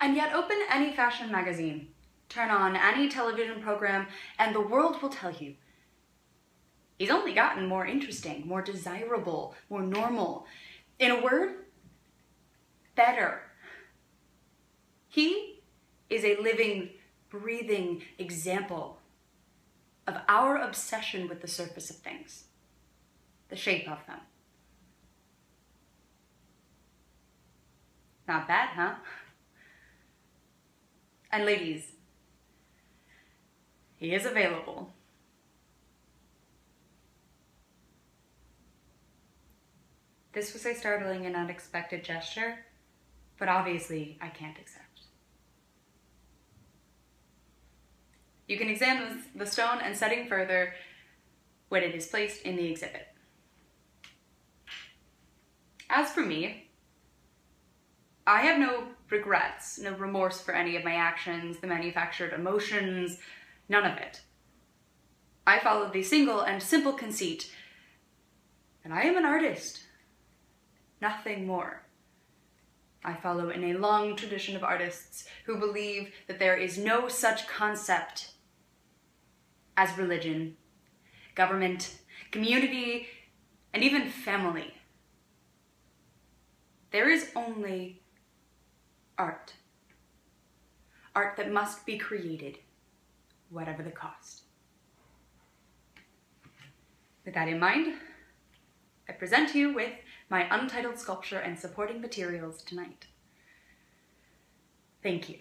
And yet open any fashion magazine, turn on any television program, and the world will tell you he's only gotten more interesting, more desirable, more normal. In a word, better. He is a living, breathing example of our obsession with the surface of things, the shape of them. Not bad, huh? And ladies, he is available. This was a startling and unexpected gesture, but obviously I can't accept. You can examine the stone and setting further when it is placed in the exhibit. As for me, I have no regrets, no remorse for any of my actions, the manufactured emotions, none of it. I followed the single and simple conceit, and I am an artist, nothing more. I follow in a long tradition of artists who believe that there is no such concept as religion, government, community, and even family. There is only art. Art that must be created, whatever the cost. With that in mind, I present you with my untitled sculpture and supporting materials tonight. Thank you.